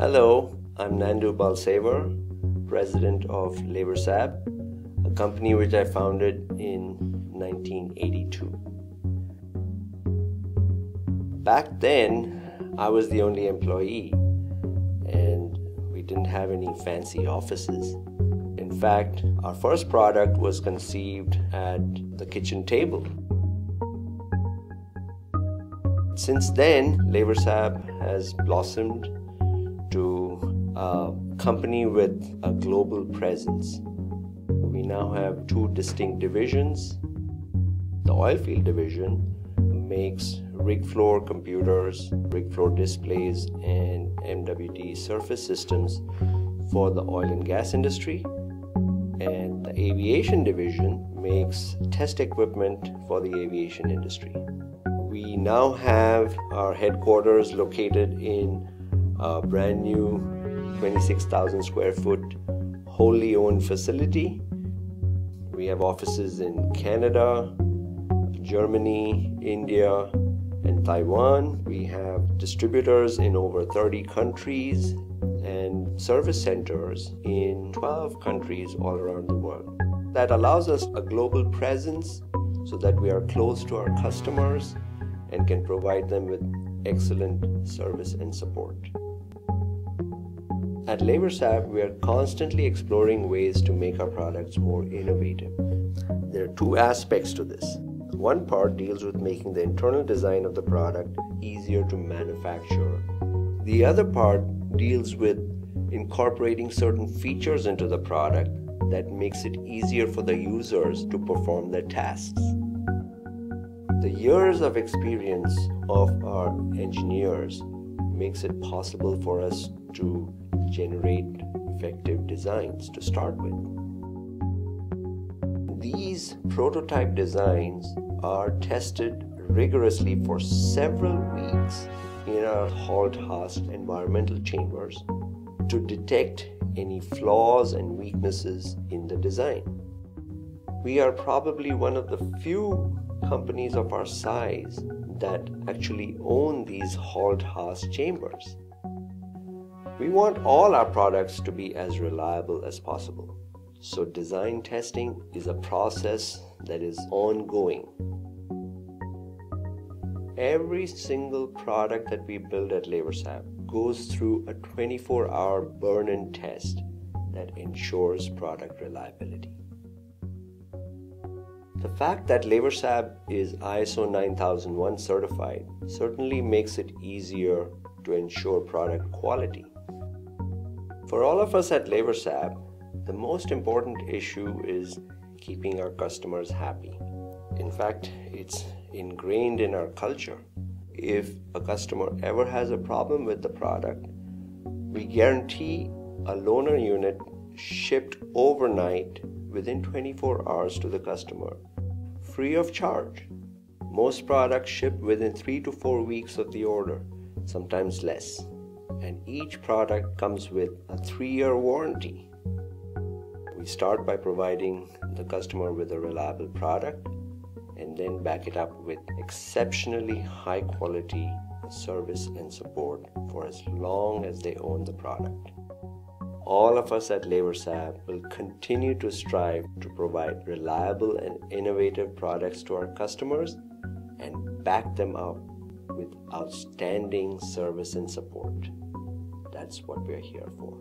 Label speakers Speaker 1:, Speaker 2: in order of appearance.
Speaker 1: Hello, I'm Nandu Balsevar, president of Laversab, a company which I founded in 1982. Back then, I was the only employee, and we didn't have any fancy offices. In fact, our first product was conceived at the kitchen table. Since then, Laversab has blossomed to a company with a global presence. We now have two distinct divisions. The oilfield division makes rig floor computers, rig floor displays, and MWD surface systems for the oil and gas industry. And the aviation division makes test equipment for the aviation industry. We now have our headquarters located in a brand new 26,000 square foot wholly owned facility. We have offices in Canada, Germany, India, and Taiwan. We have distributors in over 30 countries and service centers in 12 countries all around the world. That allows us a global presence so that we are close to our customers and can provide them with excellent service and support. At Laversab, we are constantly exploring ways to make our products more innovative. There are two aspects to this. One part deals with making the internal design of the product easier to manufacture. The other part deals with incorporating certain features into the product that makes it easier for the users to perform their tasks. The years of experience of our engineers makes it possible for us to generate effective designs to start with. These prototype designs are tested rigorously for several weeks in our HALT-HASS environmental chambers to detect any flaws and weaknesses in the design. We are probably one of the few companies of our size that actually own these HALT-HASS chambers. We want all our products to be as reliable as possible. So, design testing is a process that is ongoing. Every single product that we build at Laversab goes through a 24 hour burn in test that ensures product reliability. The fact that Laversab is ISO 9001 certified certainly makes it easier to ensure product quality. For all of us at Laversab, the most important issue is keeping our customers happy. In fact, it's ingrained in our culture. If a customer ever has a problem with the product, we guarantee a loaner unit shipped overnight within 24 hours to the customer, free of charge. Most products ship within 3 to 4 weeks of the order, sometimes less and each product comes with a three year warranty. We start by providing the customer with a reliable product and then back it up with exceptionally high quality service and support for as long as they own the product. All of us at Laversab will continue to strive to provide reliable and innovative products to our customers and back them up with outstanding service and support. That's what we're here for.